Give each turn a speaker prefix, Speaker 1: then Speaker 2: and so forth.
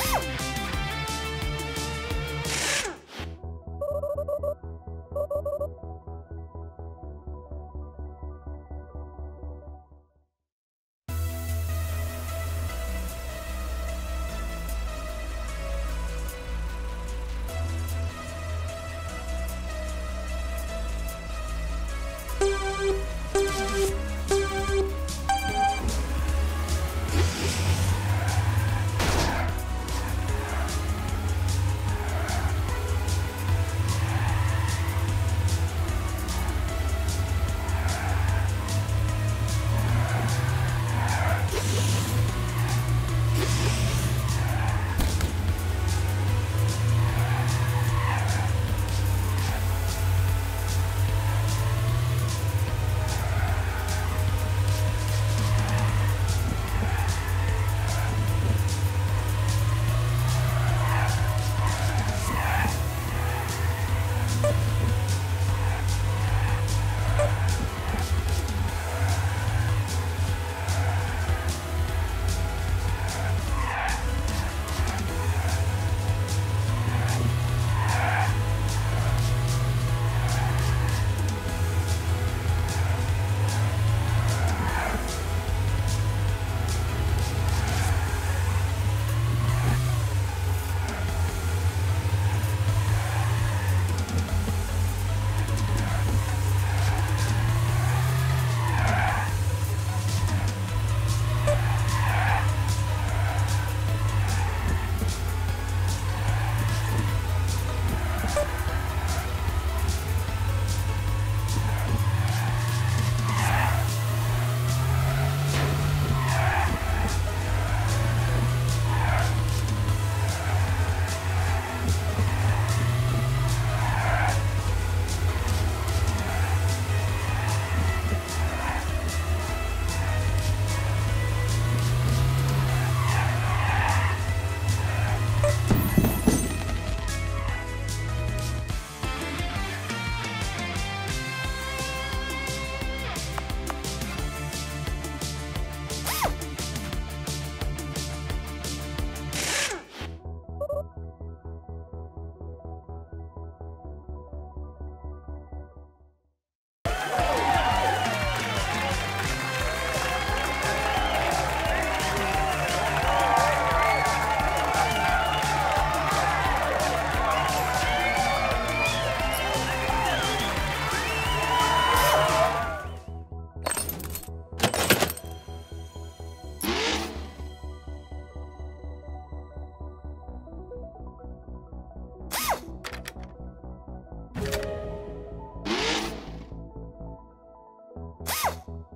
Speaker 1: Woo!